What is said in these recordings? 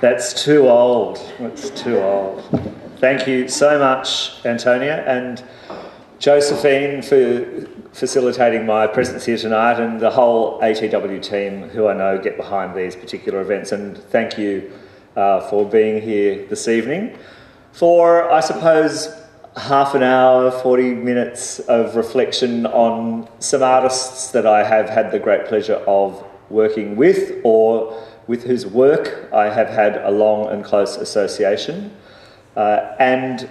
That's too old. That's too old. Thank you so much, Antonia, and Josephine for facilitating my presence here tonight, and the whole ATW team who I know get behind these particular events. And thank you uh, for being here this evening for, I suppose, half an hour, 40 minutes of reflection on some artists that I have had the great pleasure of working with or with whose work I have had a long and close association, uh, and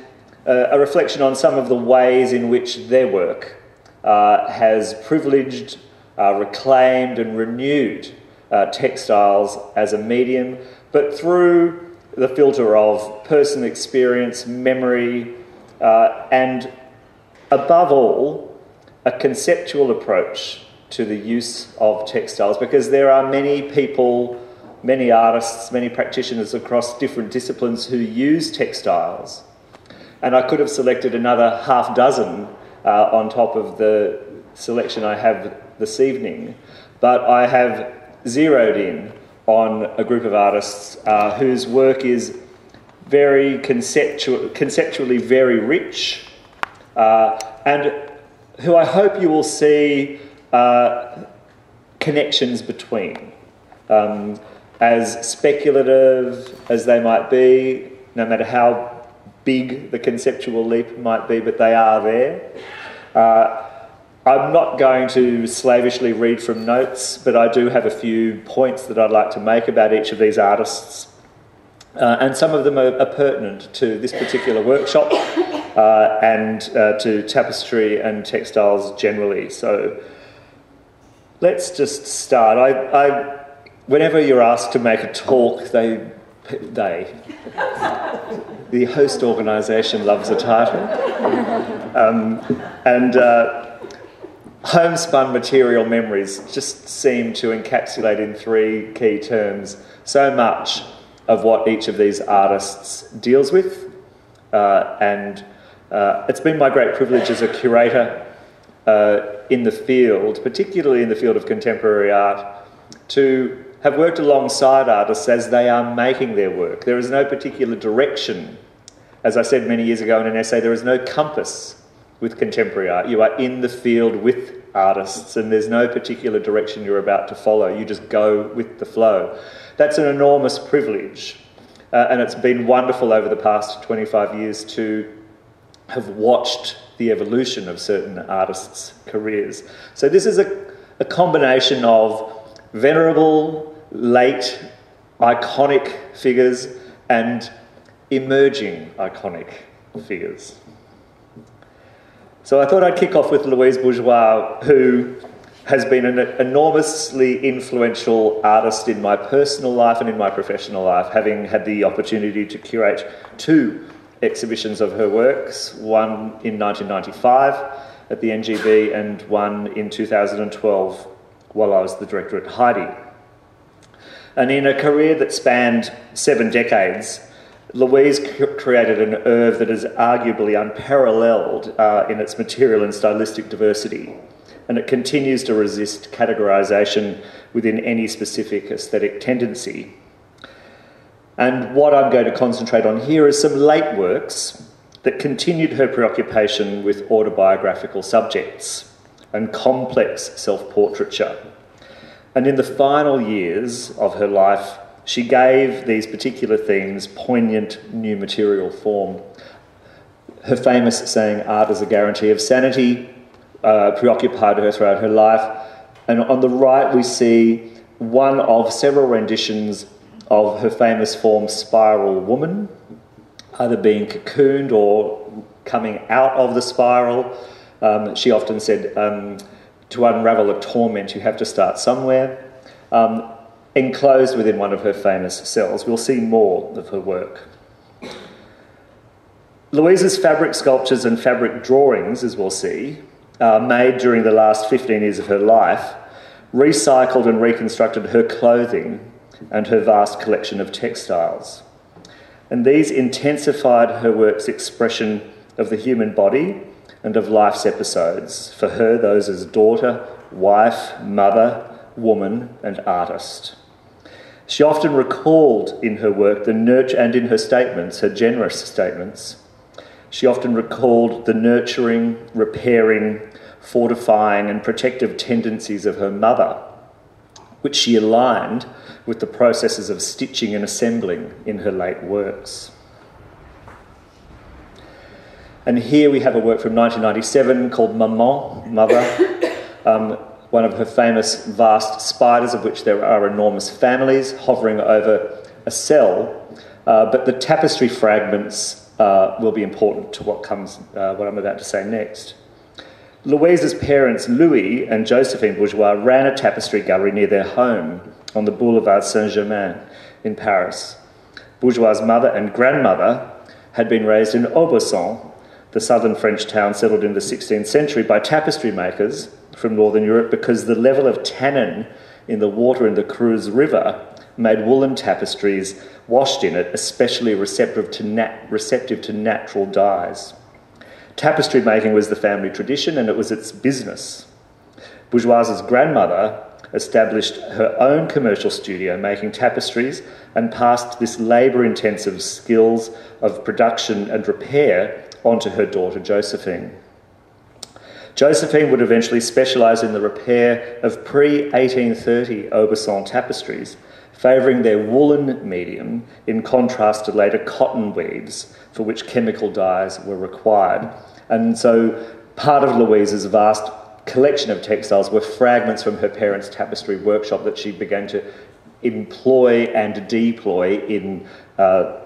uh, a reflection on some of the ways in which their work uh, has privileged, uh, reclaimed, and renewed uh, textiles as a medium, but through the filter of personal experience, memory, and above all, a conceptual approach to the use of textiles because there are many people, many artists, many practitioners across different disciplines who use textiles. And I could have selected another half dozen uh, on top of the selection I have this evening, but I have zeroed in on a group of artists uh, whose work is very conceptual, conceptually very rich, uh, and who I hope you will see uh, connections between. Um, as speculative as they might be, no matter how big the conceptual leap might be, but they are there. Uh, I'm not going to slavishly read from notes, but I do have a few points that I'd like to make about each of these artists. Uh, and some of them are, are, pertinent to this particular workshop uh, and uh, to tapestry and textiles generally. So let's just start. I, I, whenever you're asked to make a talk, they, they, the host organisation loves a title. Um, and uh, homespun material memories just seem to encapsulate in three key terms so much of what each of these artists deals with. Uh, and uh, it's been my great privilege as a curator uh, in the field, particularly in the field of contemporary art, to have worked alongside artists as they are making their work. There is no particular direction. As I said many years ago in an essay, there is no compass with contemporary art. You are in the field with artists, and there's no particular direction you're about to follow. You just go with the flow. That's an enormous privilege, uh, and it's been wonderful over the past 25 years to have watched the evolution of certain artists' careers. So, this is a, a combination of venerable, late, iconic figures and emerging iconic figures. So I thought I'd kick off with Louise Bourgeois, who has been an enormously influential artist in my personal life and in my professional life, having had the opportunity to curate two exhibitions of her works, one in 1995 at the NGV and one in 2012 while I was the director at Heide. And in a career that spanned seven decades, Louise created an oeuvre that is arguably unparalleled uh, in its material and stylistic diversity, and it continues to resist categorisation within any specific aesthetic tendency. And what I'm going to concentrate on here is some late works that continued her preoccupation with autobiographical subjects and complex self portraiture. And in the final years of her life, she gave these particular themes poignant new material form. Her famous saying, Art is a guarantee of sanity, uh, preoccupied her throughout her life. And on the right, we see one of several renditions of her famous form, Spiral Woman, either being cocooned or coming out of the spiral. Um, she often said, um, to unravel a torment, you have to start somewhere. Um, enclosed within one of her famous cells. We'll see more of her work. Louise's fabric sculptures and fabric drawings, as we'll see, uh, made during the last 15 years of her life, recycled and reconstructed her clothing and her vast collection of textiles. And these intensified her work's expression of the human body and of life's episodes. For her, those as daughter, wife, mother, woman, and artist. She often recalled in her work the nurture and in her statements, her generous statements, she often recalled the nurturing, repairing, fortifying, and protective tendencies of her mother, which she aligned with the processes of stitching and assembling in her late works. And here we have a work from 1997 called Maman, Mother, um, one of her famous vast spiders, of which there are enormous families, hovering over a cell. Uh, but the tapestry fragments uh, will be important to what comes, uh, what I'm about to say next. Louise's parents, Louis and Josephine Bourgeois, ran a tapestry gallery near their home on the Boulevard Saint Germain in Paris. Bourgeois' mother and grandmother had been raised in Aubusson, the southern French town settled in the 16th century by tapestry makers from northern Europe because the level of tannin in the water in the Creuse River made woolen tapestries washed in it especially receptive to, nat- receptive to natural dyes. Tapestry making was the family tradition and it was its business. Bourgeois's grandmother established her own commercial studio making tapestries and passed this labour intensive skills of production and repair onto her daughter Josephine. Josephine would eventually specialise in the repair of pre 1830 Aubusson tapestries favouring their woolen medium in contrast to later cotton weaves for which chemical dyes were required. And so part of Louise's vast collection of textiles were fragments from her parents' tapestry workshop that she began to employ and deploy in uh,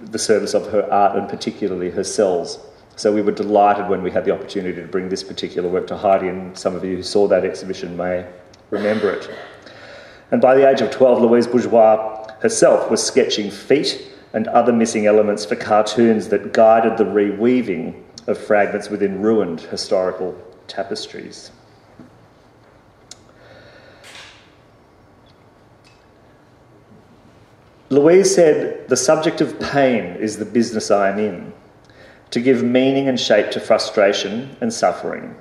the service of her art and particularly her cells. So we were delighted when we had the opportunity to bring this particular work to Heide, and some of you who saw that exhibition may remember it. And by the age of 12, Louise Bourgeois herself was sketching feet and other missing elements for cartoons that guided the reweaving of fragments within ruined historical tapestries. Louise said, The subject of pain is the business I am in, to give meaning and shape to frustration and suffering.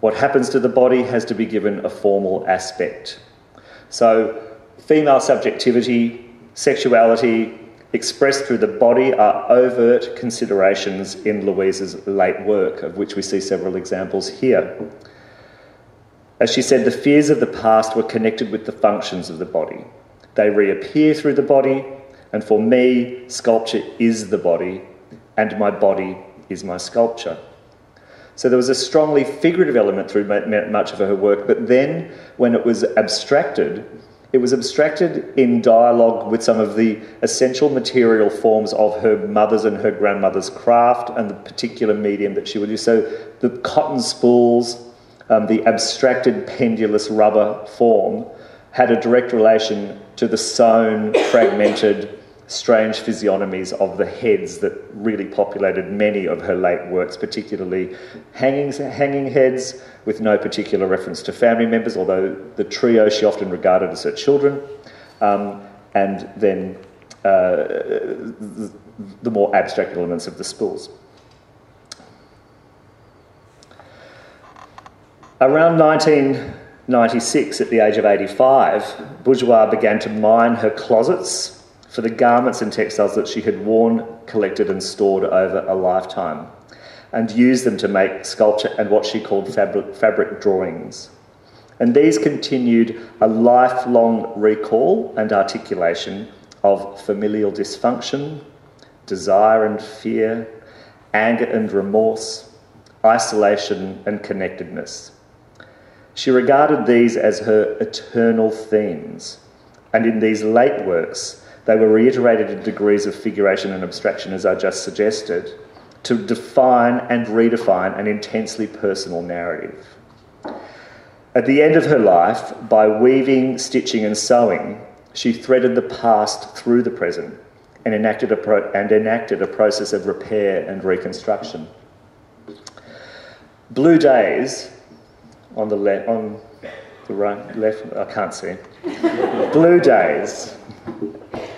What happens to the body has to be given a formal aspect. So, female subjectivity, sexuality, expressed through the body are overt considerations in Louise's late work, of which we see several examples here. As she said, the fears of the past were connected with the functions of the body. They reappear through the body, and for me, sculpture is the body, and my body is my sculpture. So there was a strongly figurative element through much of her work, but then when it was abstracted, it was abstracted in dialogue with some of the essential material forms of her mother's and her grandmother's craft and the particular medium that she would use. So the cotton spools, um, the abstracted pendulous rubber form, had a direct relation to the sewn, fragmented, strange physiognomies of the heads that really populated many of her late works, particularly hanging, hanging heads with no particular reference to family members, although the trio she often regarded as her children, um, and then uh, the more abstract elements of the spools. Around 1996, at the age of 85, Bourgeois began to mine her closets for the garments and textiles that she had worn, collected, and stored over a lifetime, and used them to make sculpture and what she called fabric, fabric drawings. And these continued a lifelong recall and articulation of familial dysfunction, desire and fear, anger and remorse, isolation and connectedness. She regarded these as her eternal themes, and in these late works, they were reiterated in degrees of figuration and abstraction, as I just suggested, to define and redefine an intensely personal narrative. At the end of her life, by weaving, stitching, and sewing, she threaded the past through the present and enacted a, pro- and enacted a process of repair and reconstruction. Blue Days, on the, le- on the right, left, I can't see. Blue Days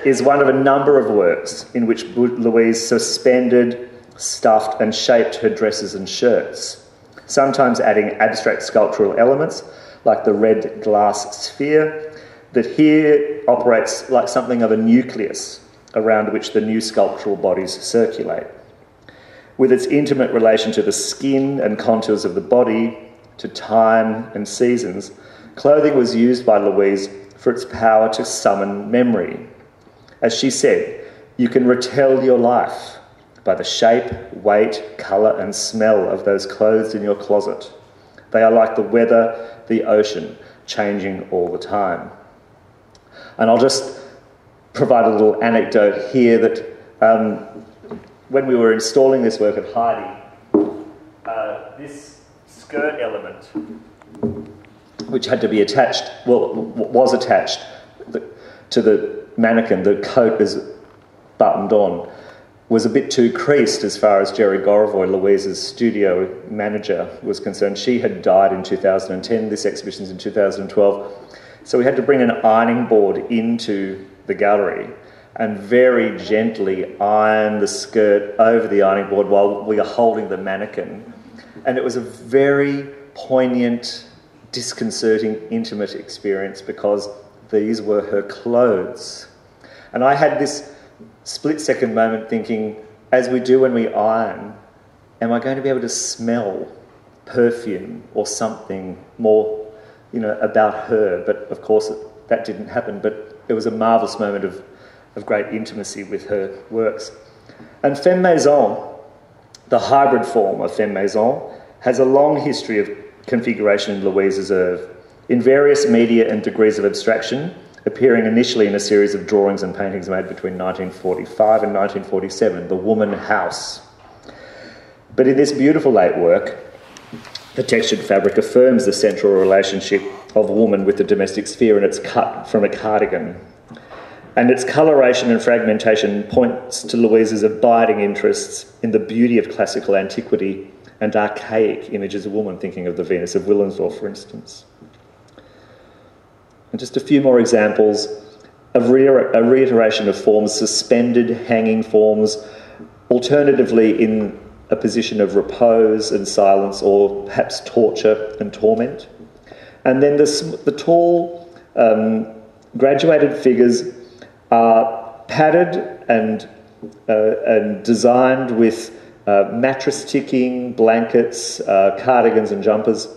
is one of a number of works in which Louise suspended, stuffed, and shaped her dresses and shirts, sometimes adding abstract sculptural elements like the red glass sphere, that here operates like something of a nucleus around which the new sculptural bodies circulate. With its intimate relation to the skin and contours of the body, to time and seasons, clothing was used by Louise for its power to summon memory. As she said, you can retell your life by the shape, weight, colour, and smell of those clothes in your closet. They are like the weather, the ocean, changing all the time. And I'll just provide a little anecdote here that um, when we were installing this work at Heide, uh, this skirt element, which had to be attached, well, was attached to the mannequin, the coat is buttoned on, was a bit too creased as far as Jerry Gorovoy, Louise's studio manager, was concerned. She had died in 2010, this exhibition's in 2012. So we had to bring an ironing board into the gallery and very gently iron the skirt over the ironing board while we are holding the mannequin. And it was a very poignant, disconcerting, intimate experience because these were her clothes. And I had this split second moment thinking, as we do when we iron, am I going to be able to smell perfume or something more, you know, about her? But of course, that didn't happen. But it was a marvellous moment of, of great intimacy with her works. And Femme Maison, the hybrid form of Femme Maison, has a long history of configuration in Louise's oeuvre. In various media and degrees of abstraction, appearing initially in a series of drawings and paintings made between 1945 and 1947, The Woman House. But in this beautiful late work, the textured fabric affirms the central relationship of woman with the domestic sphere, and it's cut from a cardigan. And its coloration and fragmentation points to Louise's abiding interests in the beauty of classical antiquity and archaic images of woman, thinking of the Venus of Willendorf, for instance. And just a few more examples of a reiteration of forms, suspended hanging forms, alternatively in a position of repose and silence, or perhaps torture and torment. And then the, the tall, um, graduated figures are padded and, uh, and designed with uh, mattress ticking, blankets, uh, cardigans, and jumpers.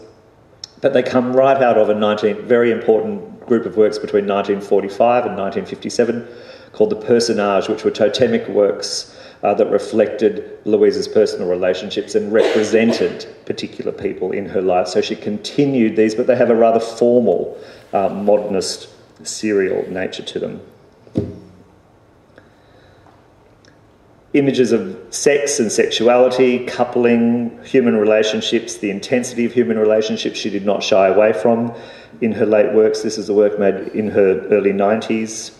But they come right out of a 19, very important group of works between 1945 and 1957 called the Personage, which were totemic works uh, that reflected Louise's personal relationships and represented particular people in her life. So she continued these, but they have a rather formal, uh, modernist, serial nature to them. Images of sex and sexuality, coupling, human relationships, the intensity of human relationships she did not shy away from in her late works. This is a work made in her early 90s.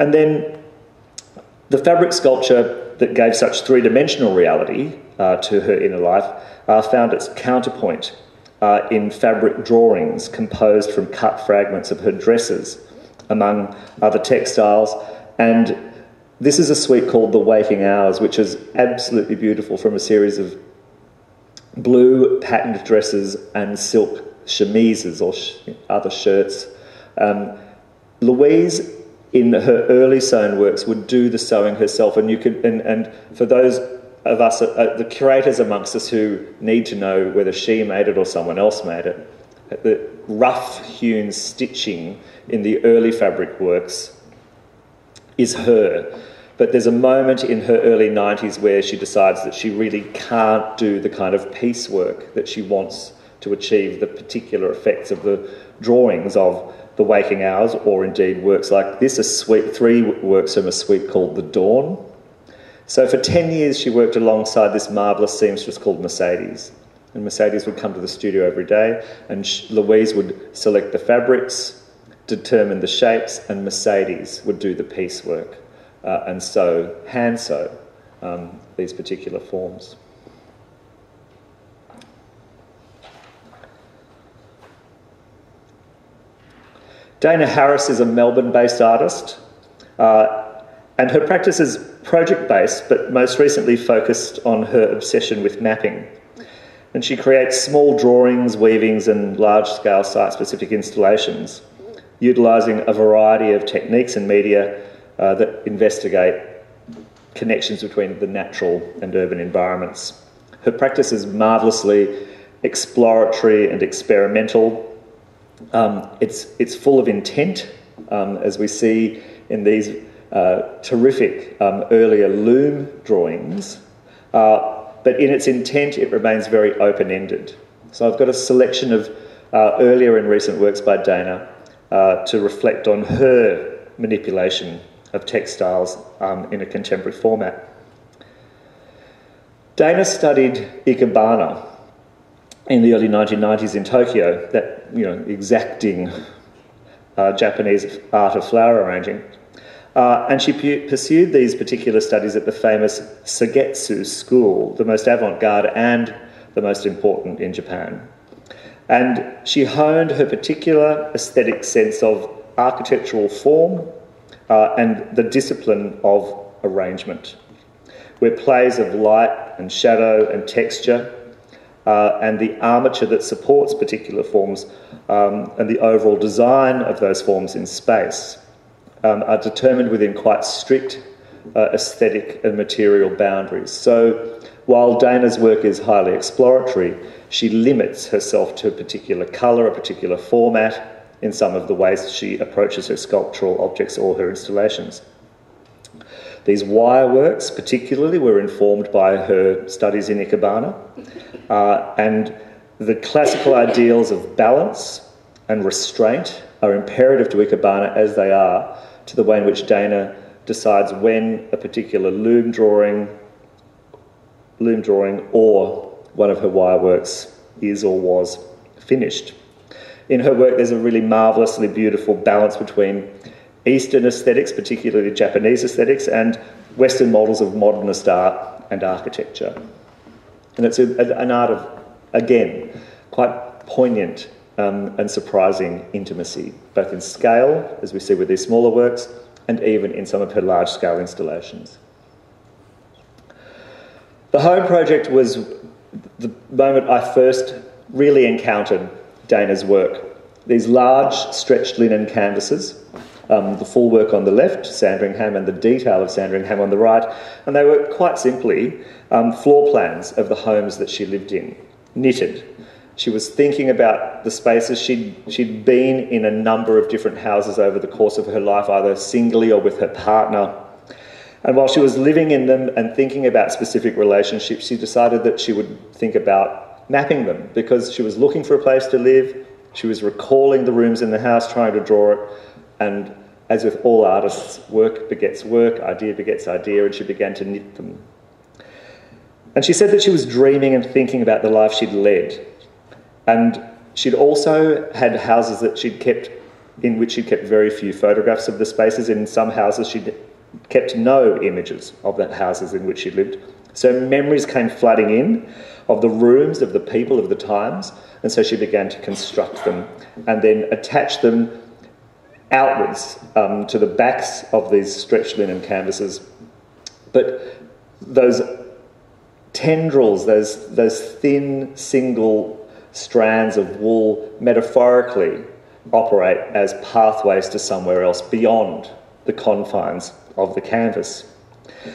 And then the fabric sculpture that gave such three dimensional reality uh, to her inner life uh, found its counterpoint uh, in fabric drawings composed from cut fragments of her dresses, among other textiles. And this is a suite called The Waking Hours, which is absolutely beautiful from a series of blue patterned dresses and silk chemises or sh- other shirts. Um, Louise, in her early sewn works, would do the sewing herself, and you could, and, and for those of us, uh, the curators amongst us who need to know whether she made it or someone else made it, the rough hewn stitching in the early fabric works is her. But there's a moment in her early 90s where she decides that she really can't do the kind of piecework that she wants to achieve the particular effects of the drawings of the waking hours, or indeed works like this, a suite, three works from a suite called The Dawn. So for 10 years, she worked alongside this marvellous seamstress called Mercedes. And Mercedes would come to the studio every day, and Louise would select the fabrics, determine the shapes, and Mercedes would do the piecework uh, and sew, hand sew um, these particular forms. Dana Harris is a Melbourne based artist, uh, and her practice is project based, but most recently focused on her obsession with mapping. And she creates small drawings, weavings, and large scale site specific installations. utilising a variety of techniques and media uh, that investigate connections between the natural and urban environments. Her practice is marvellously exploratory and experimental. Um, it's, it's full of intent, um, as we see in these uh, terrific um, earlier loom drawings, uh, but in its intent, it remains very open ended. So I've got a selection of uh, earlier and recent works by Dana uh, to reflect on her manipulation of textiles um, in a contemporary format. Dana studied Ikebana in the early 1990s in Tokyo, that you know exacting uh, Japanese art of flower arranging. Uh, and she pu- pursued these particular studies at the famous Sogetsu school, the most avant garde and the most important in Japan. And she honed her particular aesthetic sense of architectural form uh, and the discipline of arrangement, where plays of light and shadow and texture uh, and the armature that supports particular forms um, and the overall design of those forms in space um, are determined within quite strict uh, aesthetic and material boundaries. So while Dana's work is highly exploratory, she limits herself to a particular colour, a particular format in some of the ways she approaches her sculptural objects or her installations. These wire works, particularly, were informed by her studies in Ikebana, uh, and the classical ideals of balance and restraint are imperative to Ikebana as they are to the way in which Dana decides when a particular loom drawing, loom drawing or one of her wire works is or was finished. In her work, there's a really marvellously beautiful balance between Eastern aesthetics, particularly Japanese aesthetics, and Western models of modernist art and architecture. And it's a, an art of, again, quite poignant um, and surprising intimacy, both in scale, as we see with these smaller works, and even in some of her large scale installations. The home project was the moment I first really encountered Dana's work. These large stretched linen canvases, um, the full work on the left, Sandringham, and the detail of Sandringham on the right, and they were quite simply um, floor plans of the homes that she lived in, knitted. She was thinking about the spaces. She'd, she'd been in a number of different houses over the course of her life, either singly or with her partner. And while she was living in them and thinking about specific relationships, she decided that she would think about mapping them because she was looking for a place to live. She was recalling the rooms in the house, trying to draw it. And as with all artists, work begets work, idea begets idea, and she began to knit them. And she said that she was dreaming and thinking about the life she'd led. And she'd also had houses that she'd kept, in which she'd kept very few photographs of the spaces. In some houses, she'd kept no images of the houses in which she lived. So memories came flooding in of the rooms, of the people, of the times, and so she began to construct them and then attach them outwards um, to the backs of these stretched linen canvases. But those tendrils, those, those thin single strands of wool, metaphorically operate as pathways to somewhere else beyond the confines of the canvas.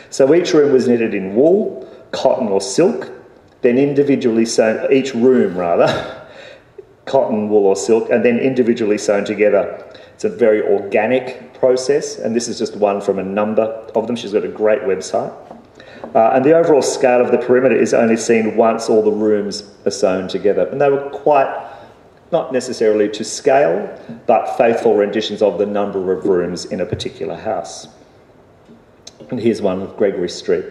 So each room was knitted in wool, cotton, or silk, then individually sewn, each room rather, cotton, wool, or silk, and then individually sewn together. It's a very organic process, and this is just one from a number of them. She's got a great website. Uh, and the overall scale of the perimeter is only seen once all the rooms are sewn together. And they were quite, not necessarily to scale, but faithful renditions of the number of rooms in a particular house. And here's one of Gregory Street.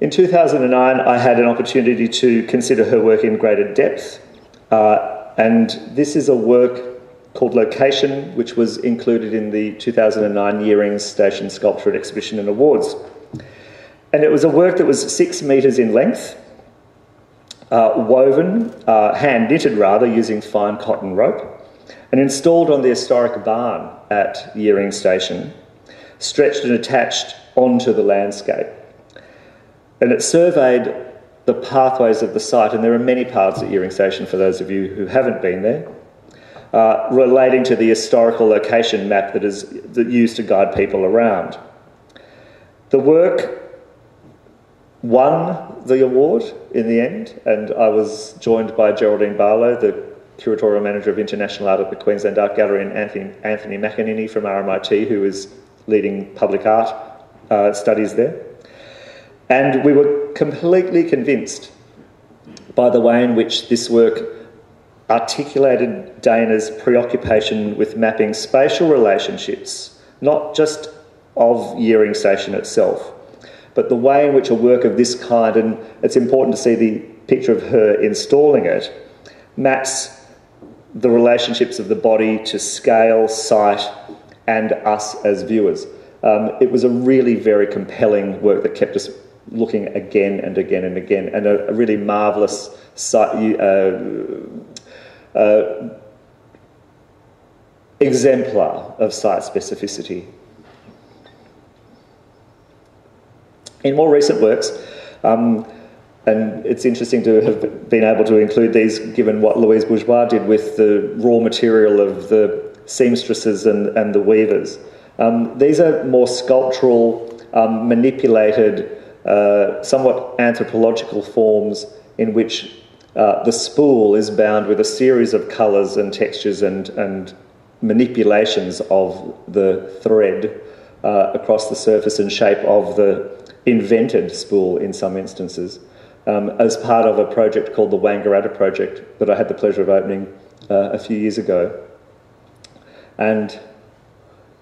In 2009, I had an opportunity to consider her work in greater depth, uh, and this is a work called Location, which was included in the 2009 Yering Station Sculpture Exhibition and Awards. And it was a work that was six metres in length uh, woven, uh, hand knitted rather, using fine cotton rope, and installed on the historic barn at Yering Station, stretched and attached onto the landscape. and it surveyed the pathways of the site, and there are many paths at Yering Station for those of you who haven't been there, uh, relating to the historical location map that is that used to guide people around. The work won the award in the end, and I was joined by Geraldine Barlow, the curatorial manager of international art at the Queensland Art Gallery, and Anthony, Anthony McEnany from RMIT, who is leading public art uh, studies there. And we were completely convinced by the way in which this work articulated Dana's preoccupation with mapping spatial relationships, not just of Yering Station itself, but the way in which a work of this kind, and it's important to see the picture of her installing it, maps the relationships of the body to scale, sight, and us as viewers. Um, it was a really very compelling work that kept us looking again and again and again, and a, a really marvellous uh, uh, exemplar of site specificity. In more recent works, um, and it's interesting to have been able to include these given what Louise Bourgeois did with the raw material of the seamstresses and, and the weavers. Um, these are more sculptural, um, manipulated, uh, somewhat anthropological forms in which uh, the spool is bound with a series of colours and textures and, and manipulations of the thread uh, across the surface and shape of the invented spool in some instances um, as part of a project called the Wangaratta Project that I had the pleasure of opening uh, a few years ago. And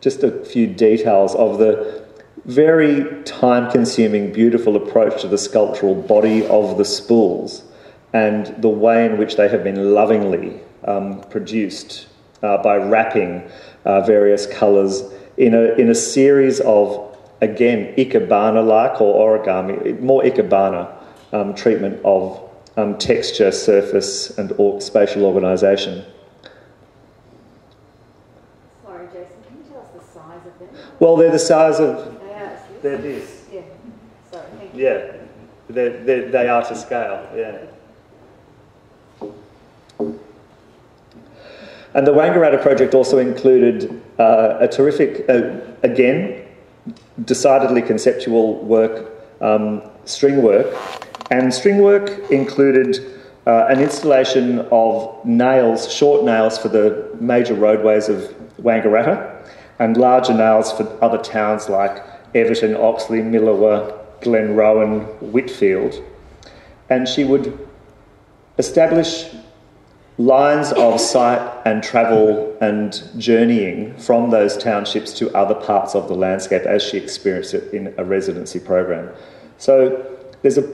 just a few details of the very time consuming, beautiful approach to the sculptural body of the spools and the way in which they have been lovingly um, produced uh, by wrapping uh, various colours in a, in a series of, again, ikebana like or origami, more ikebana um, treatment of um, texture, surface, and or spatial organisation. Sorry, Jason, can you tell us the size of them? Well, they're the size of. They are. They're this. Yeah. Sorry. Yeah, they're, they're, they are to scale. Yeah. And the Wangaratta project also included uh, a terrific, uh, again, decidedly conceptual work, um, string work, and string work included uh, an installation of nails, short nails for the major roadways of Wangaratta, and larger nails for other towns like Everton, Oxley, Milawa, Glenrowan, Whitfield. And she would establish lines of sight and travel and journeying from those townships to other parts of the landscape as she experienced it in a residency program. So there's a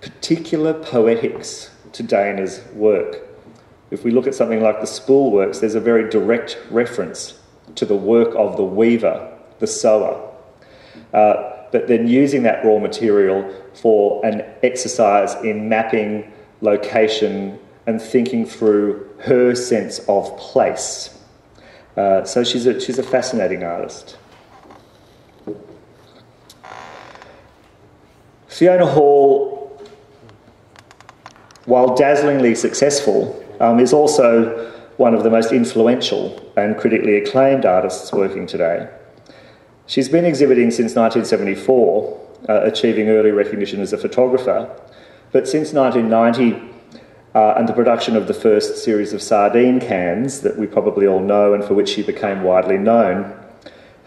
particular poetics to Dana's work. If we look at something like the spool works, there's a very direct reference to the work of the weaver, the sewer. Uh, but then using that raw material for an exercise in mapping location and thinking through her sense of place. Uh, so she's a, she's a fascinating artist. Fiona Hall while dazzlingly successful, um, is also one of the most influential and critically acclaimed artists working today. She's been exhibiting since 1974, uh, achieving early recognition as a photographer, but since 1990 uh, and the production of the first series of sardine cans that we probably all know and for which she became widely known,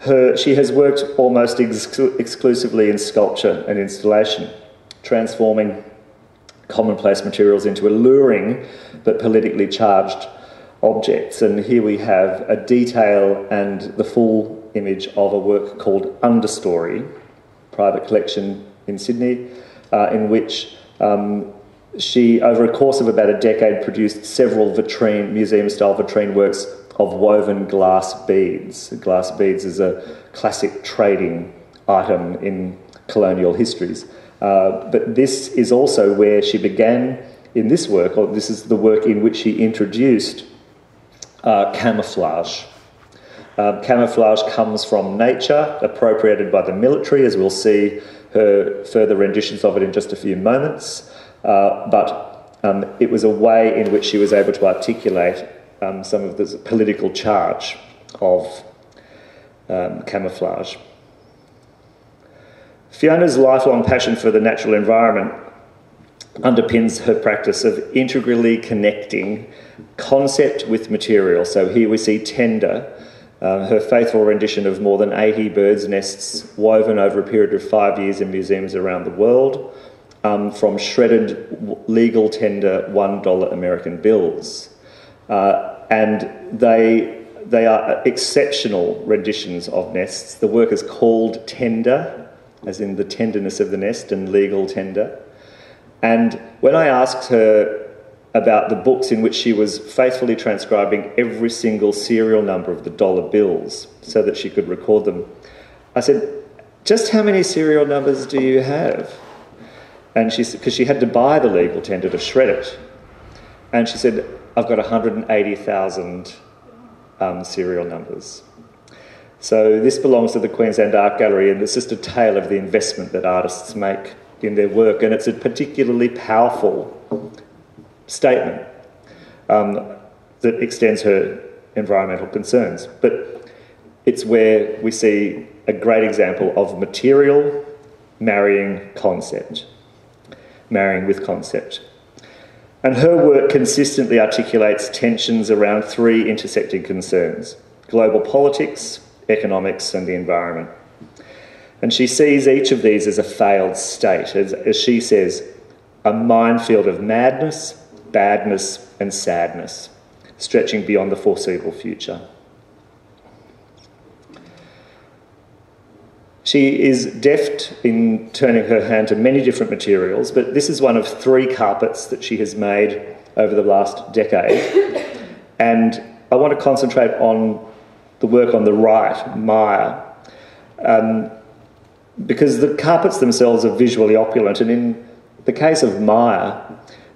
her, she has worked almost ex- exclusively in sculpture and installation, transforming commonplace materials into alluring but politically charged objects. And here we have a detail and the full image of a work called Understory, private collection in Sydney, uh, in which um, she, over a course of about a decade, produced several vitrine, museum style vitrine works of woven glass beads. Glass beads is a classic trading item in colonial histories. Uh, but this is also where she began in this work, or this is the work in which she introduced uh, camouflage. Uh, camouflage comes from nature, appropriated by the military, as we'll see her further renditions of it in just a few moments, uh, but um, it was a way in which she was able to articulate um, some of the political charge of um, camouflage. Fiona's lifelong passion for the natural environment underpins her practice of integrally connecting concept with material. So here we see Tender, uh, her faithful rendition of more than 80 birds' nests woven over a period of five years in museums around the world um, from shredded legal tender $1 American bills. Uh, and they, they are exceptional renditions of nests. The work is called Tender, as in the tenderness of the nest, and legal tender. And when I asked her about the books in which she was faithfully transcribing every single serial number of the dollar bills so that she could record them, I said, Just how many serial numbers do you have? And she because she had to buy the legal tender to shred it. And she said, I've got 180,000 um, serial numbers. So this belongs to the Queensland Art Gallery, and it's just a tale of the investment that artists make in their work, and it's a particularly powerful statement um, that extends her environmental concerns. But it's where we see a great example of material marrying concept, marrying with concept. And her work consistently articulates tensions around three intersecting concerns global politics, economics, and the environment. And she sees each of these as a failed state, as, as she says, a minefield of madness, badness, and sadness, stretching beyond the foreseeable future. She is deft in turning her hand to many different materials, but this is one of three carpets that she has made over the last decade. and I want to concentrate on the work on the right, Maya. Um, because the carpets themselves are visually opulent, and in the case of Maya,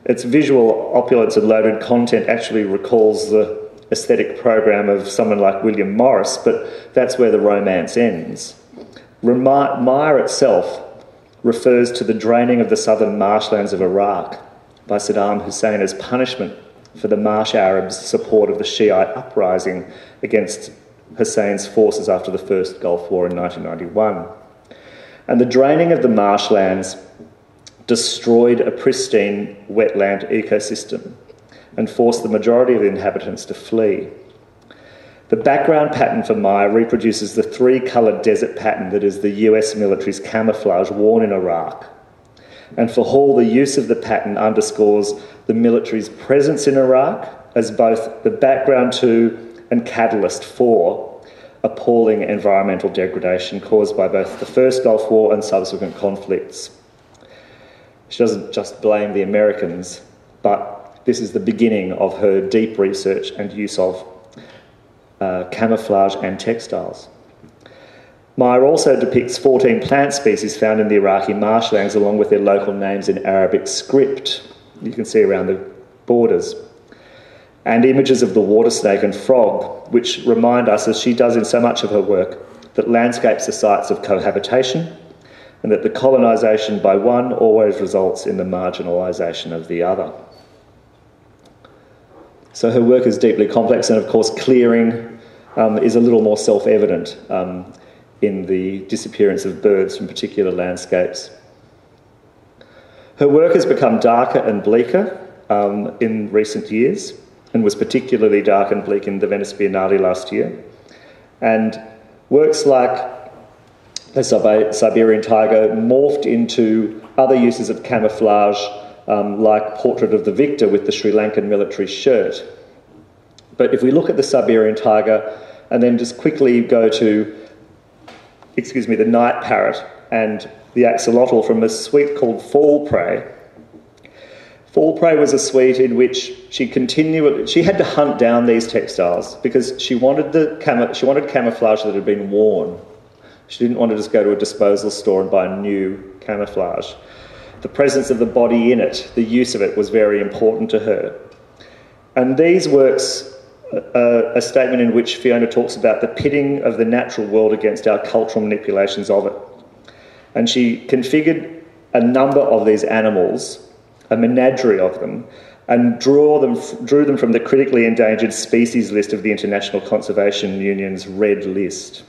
its visual opulence and loaded content actually recalls the aesthetic program of someone like William Morris, but that's where the romance ends. Maya itself refers to the draining of the southern marshlands of Iraq by Saddam Hussein as punishment for the Marsh Arabs' support of the Shiite uprising against Hussein's forces after the First Gulf War in 1991. And the draining of the marshlands destroyed a pristine wetland ecosystem and forced the majority of the inhabitants to flee. The background pattern for Maya reproduces the three coloured desert pattern that is the US military's camouflage worn in Iraq. And for Hall, the use of the pattern underscores the military's presence in Iraq as both the background to and catalyst for appalling environmental degradation caused by both the first Gulf War and subsequent conflicts. She doesn't just blame the Americans, but this is the beginning of her deep research and use of uh, camouflage and textiles. Maya also depicts 14 plant species found in the Iraqi marshlands along with their local names in Arabic script. You can see around the borders and images of the water snake and frog, which remind us, as she does in so much of her work, that landscapes are sites of cohabitation and that the colonisation by one always results in the marginalisation of the other. So her work is deeply complex, and of course, clearing um, is a little more self evident um, in the disappearance of birds from particular landscapes. Her work has become darker and bleaker um, in recent years and was particularly dark and bleak in the Venice Biennale last year. And works like the Siberian tiger morphed into other uses of camouflage, um, like Portrait of the Victor with the Sri Lankan military shirt. But if we look at the Siberian tiger and then just quickly go to, excuse me, the night parrot and the axolotl from a suite called Fall Prey, Fall Prey was a suite in which she continued. She had to hunt down these textiles because she wanted the camo, she wanted camouflage that had been worn. She didn't want to just go to a disposal store and buy new camouflage. The presence of the body in it, the use of it, was very important to her. And these works, uh, a statement in which Fiona talks about the pitting of the natural world against our cultural manipulations of it. And she configured a number of these animals, a menagerie of them, and draw them, drew them from the critically endangered species list of the International Conservation Union's Red List.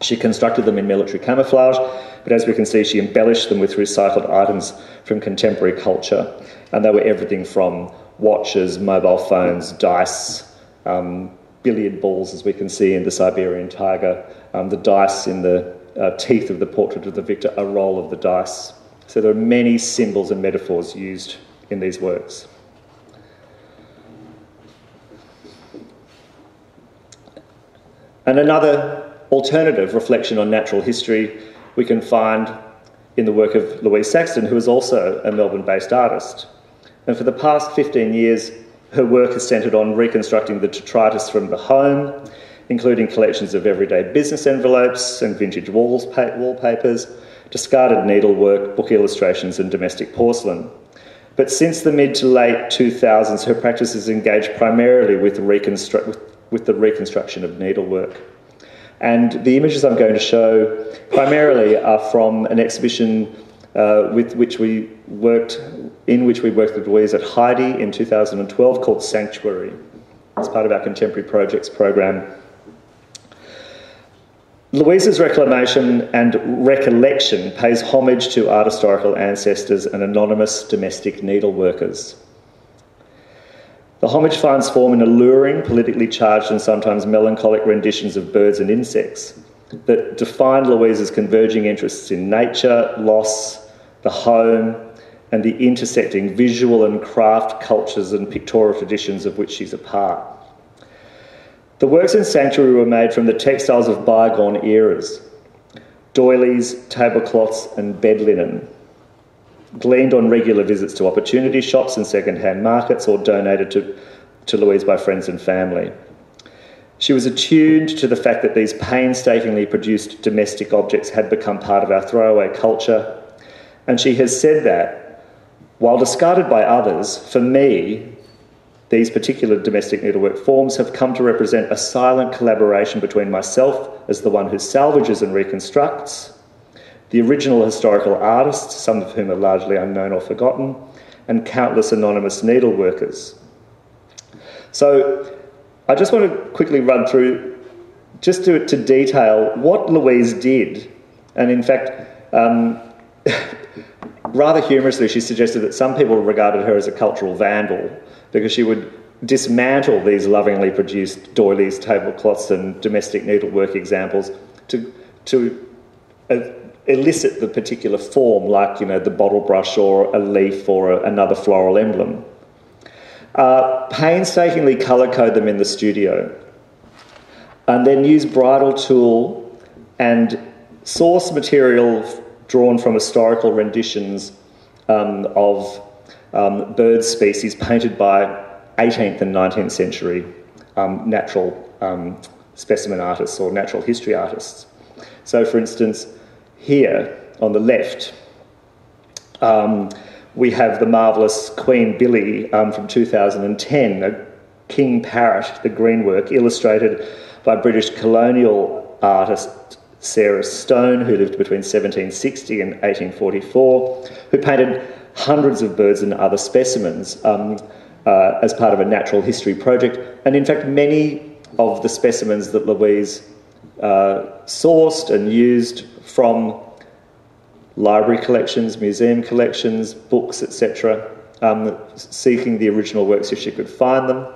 She constructed them in military camouflage, but as we can see, she embellished them with recycled items from contemporary culture, and they were everything from watches, mobile phones, dice, um, billiard balls, as we can see in the Siberian tiger, um, the dice in the uh, teeth of the portrait of the victor, a roll of the dice. So there are many symbols and metaphors used in these works. And another alternative reflection on natural history we can find in the work of Louise Saxton, who is also a Melbourne based artist. And for the past 15 years, her work has centred on reconstructing the detritus from the home, including collections of everyday business envelopes and vintage walls, wallpapers, discarded needlework, book illustrations, and domestic porcelain. But since the mid to late 2000s, her practice has engaged primarily with, reconstru- with, with the reconstruction of needlework. And the images I'm going to show primarily are from an exhibition uh, with which we worked, in which we worked with Louise at Heide in 2012 called Sanctuary. It's part of our Contemporary Projects program. Louise's reclamation and recollection pays homage to art historical ancestors and anonymous domestic needleworkers. The homage finds form in alluring, politically charged, and sometimes melancholic renditions of birds and insects that define Louise's converging interests in nature, loss, the home, and the intersecting visual and craft cultures and pictorial traditions of which she's a part. The works in Sanctuary were made from the textiles of bygone eras doilies, tablecloths, and bed linen, gleaned on regular visits to opportunity shops and second-hand markets or donated to, to Louise by friends and family. She was attuned to the fact that these painstakingly produced domestic objects had become part of our throwaway culture, and she has said that, while discarded by others, for me, these particular domestic needlework forms have come to represent a silent collaboration between myself as the one who salvages and reconstructs, the original historical artists, some of whom are largely unknown or forgotten, and countless anonymous needleworkers. So I just want to quickly run through, just to, to detail what Louise did. And in fact, um, rather humorously, she suggested that some people regarded her as a cultural vandal because she would dismantle these lovingly produced doilies, tablecloths, and domestic needlework examples to, to uh, elicit the particular form, like you know the bottle brush or a leaf or a, another floral emblem. Uh, painstakingly colour code them in the studio, and then use bridal tulle and source material drawn from historical renditions um, of um, bird species painted by 18th and 19th century um, natural um, specimen artists or natural history artists. So, for instance, here on the left, um, we have the marvellous Queen Billy um, from 2010, a king parrot, the greenwork, illustrated by British colonial artist Sarah Stone, who lived between 1760 and 1844, who painted hundreds of birds and other specimens um, uh, as part of a natural history project. And in fact, many of the specimens that Louise uh, sourced and used from library collections, museum collections, books, etc., um, seeking the original works if she could find them.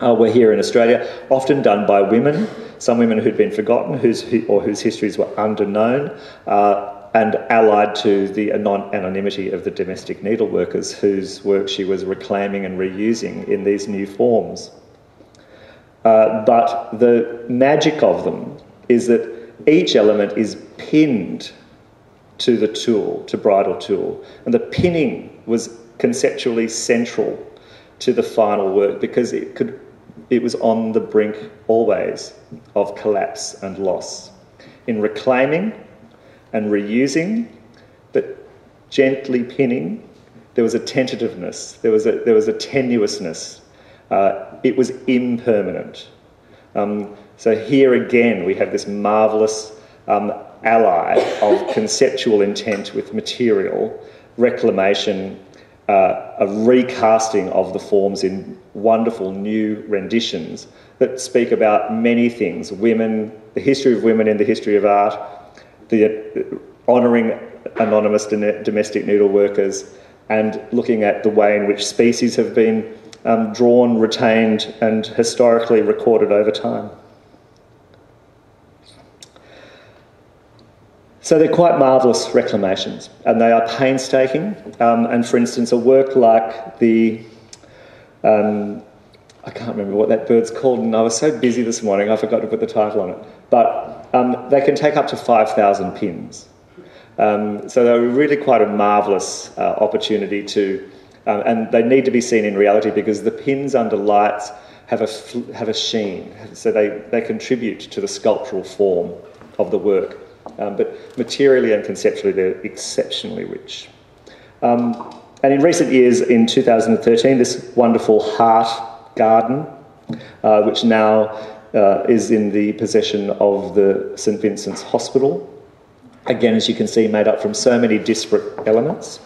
Uh, were here in Australia, often done by women, some women who'd been forgotten whose, or whose histories were underknown, uh, and allied to the anon- anonymity of the domestic needleworkers whose work she was reclaiming and reusing in these new forms. Uh, but the magic of them is that each element is pinned to the tulle, to bridal tulle. And the pinning was conceptually central to the final work because it could it was on the brink always of collapse and loss. In reclaiming and reusing, but gently pinning, there was a tentativeness, there was a, there was a tenuousness. Uh, it was impermanent. Um, so here again, we have this marvellous um, ally of conceptual intent with material, reclamation, uh, a recasting of the forms in wonderful new renditions that speak about many things women, the history of women in the history of art, the uh, honouring anonymous domestic needle workers, and looking at the way in which species have been um, drawn, retained, and historically recorded over time. So they're quite marvellous reclamations, and they are painstaking. Um, and for instance, a work like the um, I can't remember what that bird's called, and I was so busy this morning I forgot to put the title on it. But um, they can take up to 5,000 pins. Um, so they're really quite a marvellous uh, opportunity to, um, and they need to be seen in reality because the pins under lights have a, have a sheen, so they, they contribute to the sculptural form of the work. Um, but materially and conceptually, they're exceptionally rich. Um, and in recent years, in 2013, this wonderful heart garden, uh, which now uh, is in the possession of the St Vincent's Hospital, again, as you can see, made up from so many disparate elements.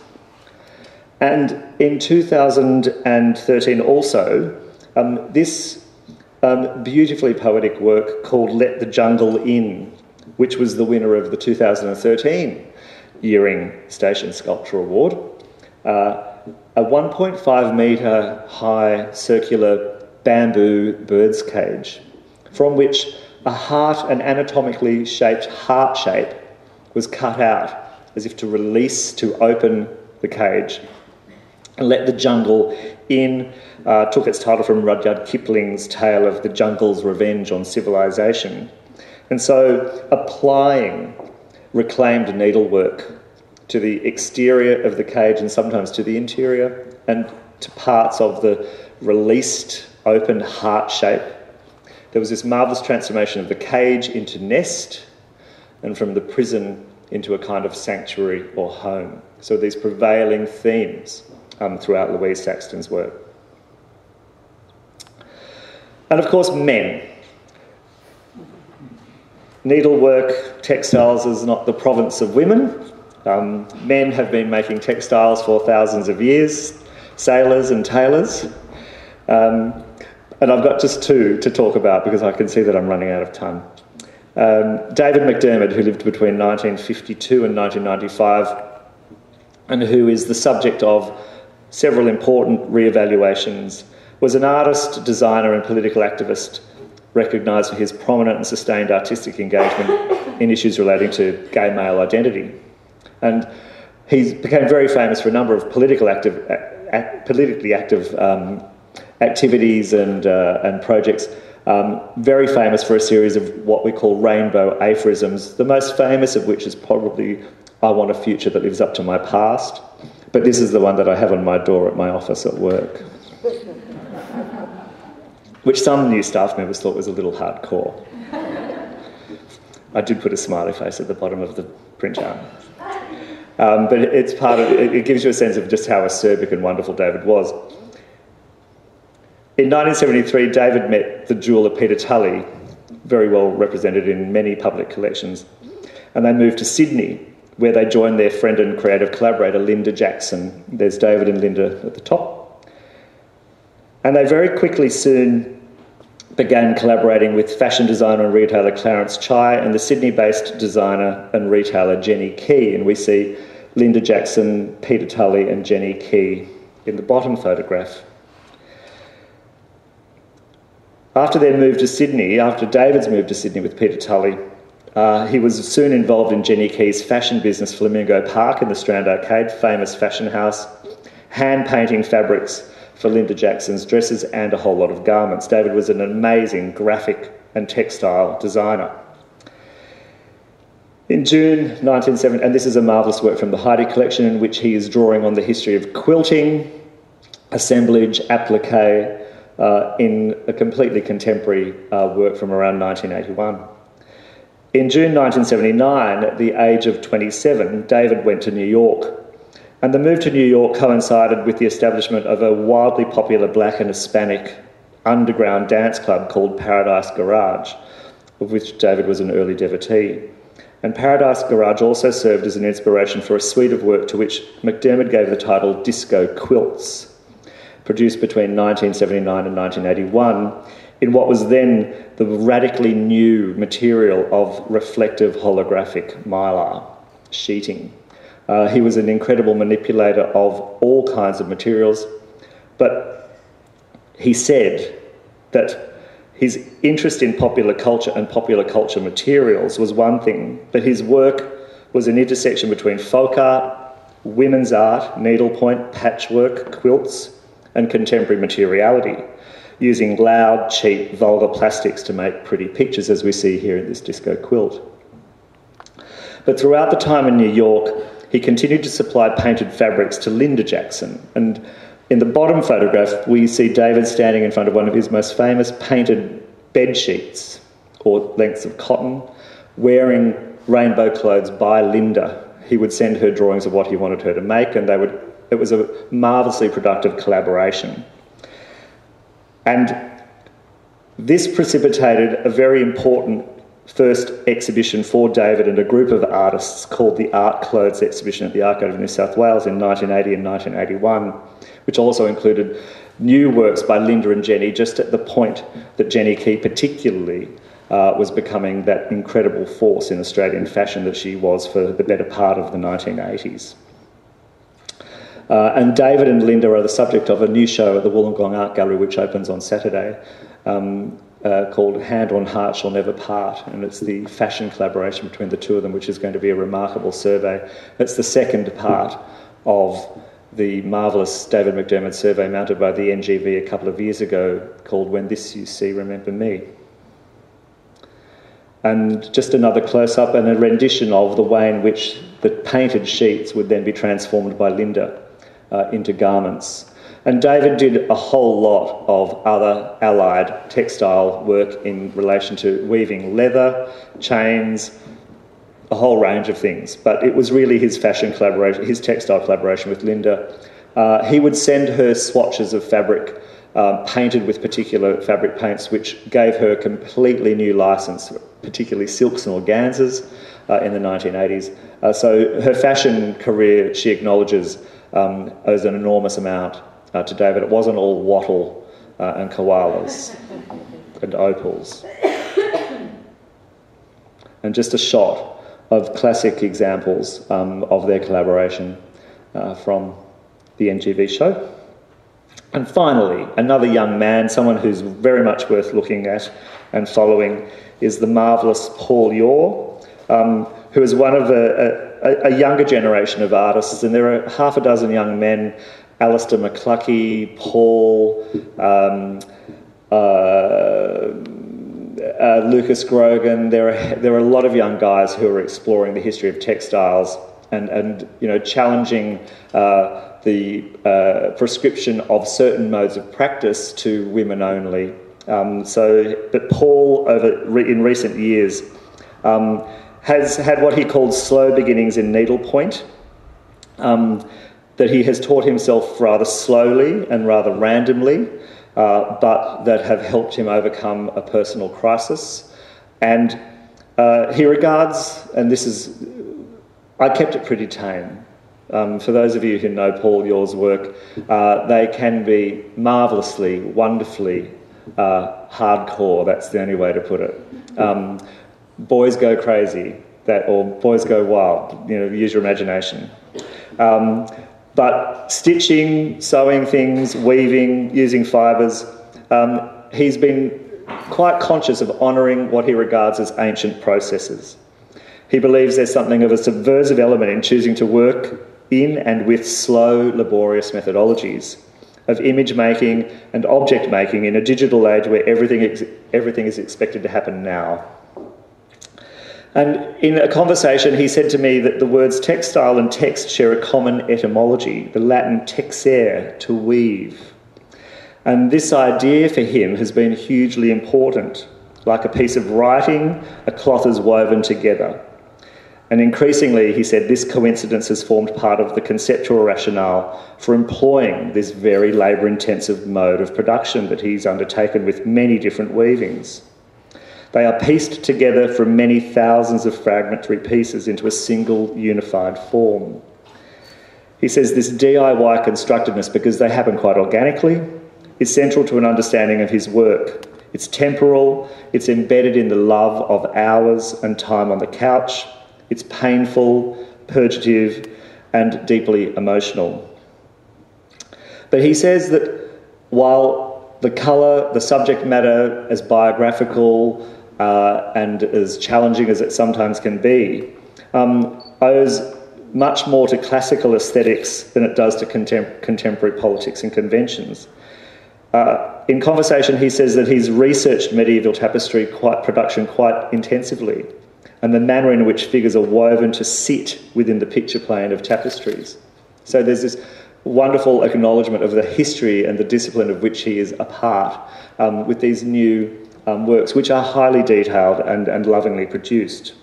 And in 2013, also, um, this um, beautifully poetic work called Let the Jungle In which was the winner of the 2013 Yering Station Sculpture Award. Uh, a 1.5 metre high circular bamboo bird's cage from which a heart, an anatomically shaped heart shape, was cut out as if to release, to open the cage let the jungle in. Uh, took its title from Rudyard Kipling's tale of the jungle's revenge on civilization. And so applying reclaimed needlework to the exterior of the cage and sometimes to the interior and to parts of the released open heart shape. There was this marvellous transformation of the cage into nest and from the prison into a kind of sanctuary or home. So these prevailing themes um, throughout Louise Saxton's work. And of course, men. Needlework, textiles is not the province of women. Um, men have been making textiles for thousands of years, sailors and tailors. Um, and I've got just two to talk about because I can see that I'm running out of time. Um, David McDiarmid, who lived between 1952 and 1995, and who is the subject of several important re-evaluations, was an artist, designer, and political activist recognised for his prominent and sustained artistic engagement in issues relating to gay male identity. And he became very famous for a number of political active, politically active um, activities and, uh, and projects. Um, very famous for a series of what we call rainbow aphorisms, the most famous of which is probably I want a future that lives up to my past. But this is the one that I have on my door at my office at work which some new staff members thought was a little hardcore. I did put a smiley face at the bottom of the printout. Um, but it's part of it, it gives you a sense of just how acerbic and wonderful David was. In 1973, David met the jeweller Peter Tully, very well represented in many public collections, and they moved to Sydney, where they joined their friend and creative collaborator Linda Jackson. There's David and Linda at the top. And they very quickly soon began collaborating with fashion designer and retailer Clarence Chai and the Sydney based designer and retailer Jenny Kee. And we see Linda Jackson, Peter Tully, and Jenny Kee in the bottom photograph. After their move to Sydney, after David's move to Sydney with Peter Tully, uh, he was soon involved in Jenny Kee's fashion business, Flamingo Park in the Strand Arcade, famous fashion house, hand painting fabrics for Linda Jackson's dresses and a whole lot of garments. David was an amazing graphic and textile designer. In June 1970, and this is a marvellous work from the Heide collection in which he is drawing on the history of quilting, assemblage, applique, uh, in a completely contemporary uh, work from around 1981. In June 1979, at the age of 27, David went to New York and the move to New York coincided with the establishment of a wildly popular black and Hispanic underground dance club called Paradise Garage, of which David was an early devotee. And Paradise Garage also served as an inspiration for a suite of work to which McDiarmid gave the title Disco Quilts, produced between 1979 and 1981 in what was then the radically new material of reflective holographic mylar sheeting. Uh, he was an incredible manipulator of all kinds of materials, but he said that his interest in popular culture and popular culture materials was one thing, but his work was an intersection between folk art, women's art, needlepoint, patchwork, quilts, and contemporary materiality, using loud, cheap, vulgar plastics to make pretty pictures, as we see here in this disco quilt. But throughout the time in New York, he continued to supply painted fabrics to Linda Jackson, and in the bottom photograph, we see David standing in front of one of his most famous painted bed sheets or lengths of cotton, wearing rainbow clothes by Linda. He would send her drawings of what he wanted her to make, and they would. It was a marvellously productive collaboration. And this precipitated a very important first exhibition for David and a group of artists called the Art Clothes Exhibition at the Archive of New South Wales in 1980 and 1981 which also included new works by Linda and Jenny, just at the point that Jenny Kee, particularly, uh, was becoming that incredible force in Australian fashion that she was for the better part of the 1980s. Uh, and David and Linda are the subject of a new show at the Wollongong Art Gallery, which opens on Saturday, um, uh, called Hand on Heart Shall Never Part. And it's the fashion collaboration between the two of them, which is going to be a remarkable survey. It's the second part of the marvellous David McDiarmid survey mounted by the NGV a couple of years ago called When This You See, Remember Me. And just another close up and a rendition of the way in which the painted sheets would then be transformed by Linda uh, into garments. And David did a whole lot of other allied textile work in relation to weaving leather, chains, a whole range of things. But it was really his fashion collaboration, his textile collaboration with Linda. Uh, he would send her swatches of fabric um, painted with particular fabric paints, which gave her a completely new license, particularly silks and organzas uh, in the 1980s. Uh, so her fashion career, she acknowledges, um, owes an enormous amount uh, to David. It wasn't all wattle uh, and koalas and opals. And just a shot of classic examples um, of their collaboration uh, from the NGV show. And finally, another young man, someone who's very much worth looking at and following, is the marvellous Paul Yore, um, who is one of a, a, a, younger generation of artists, and there are half a dozen young men Alasdair McLuckie, Paul, um, uh, uh, Lucas Grogan. There are there are a lot of young guys who are exploring the history of textiles and and you know challenging uh, the uh, prescription of certain modes of practice to women only. Um, so, but Paul, over in recent years, um, has had what he called slow beginnings in needlepoint. Um, that he has taught himself rather slowly and rather randomly, uh, but that have helped him overcome a personal crisis. And uh, he regards, and this is, I kept it pretty tame. Um, for those of you who know Paul Yore's work, uh, they can be marvellously, wonderfully uh, hardcore. That's the only way to put it. Um, boys go crazy, that, or boys go wild. You know, use your imagination. Um, but stitching, sewing things, weaving, using fibres, um, he's been quite conscious of honouring what he regards as ancient processes. He believes there's something of a subversive element in choosing to work in and with slow, laborious methodologies of image making and object making in a digital age where everything, everything is expected to happen now. And in a conversation, he said to me that the words textile and text share a common etymology, the Latin texere, to weave. And this idea for him has been hugely important. Like a piece of writing, a cloth is woven together. And increasingly, he said, this coincidence has formed part of the conceptual rationale for employing this very labour intensive mode of production that he's undertaken with many different weavings. They are pieced together from many thousands of fragmentary pieces into a single unified form. He says this DIY constructedness, because they happen quite organically, is central to an understanding of his work. It's temporal, it's embedded in the love of hours and time on the couch, it's painful, purgative, and deeply emotional. But he says that while the colour, the subject matter, as biographical uh, and as challenging as it sometimes can be, um, owes much more to classical aesthetics than it does to contem- contemporary politics and conventions. Uh, in conversation, he says that he's researched medieval tapestry quite, production quite intensively, and the manner in which figures are woven to sit within the picture plane of tapestries. So there's this wonderful acknowledgement of the history and the discipline of which he is a part um, with these new um, works, which are highly detailed and, and lovingly produced.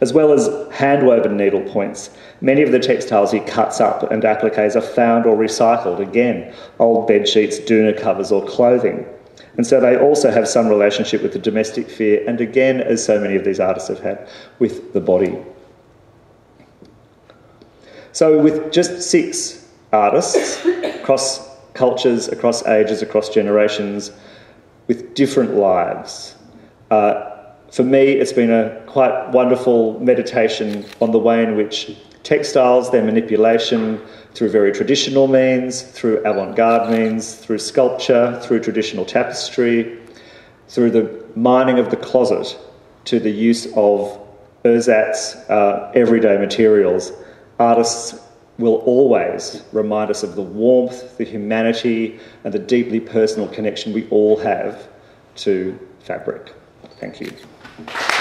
As well as hand-woven needle points, many of the textiles he cuts up and appliques are found or recycled, again, old bed sheets, doona covers or clothing. And so they also have some relationship with the domestic sphere, and again, as so many of these artists have had, with the body. So, with just six artists across cultures, across ages, across generations, with different lives, uh, for me, it's been a quite wonderful meditation on the way in which textiles, their manipulation through very traditional means, through avant garde means, through sculpture, through traditional tapestry, through the mining of the closet to the use of ersatz, uh, everyday materials, artists will always remind us of the warmth, the humanity, and the deeply personal connection we all have to fabric. Thank you.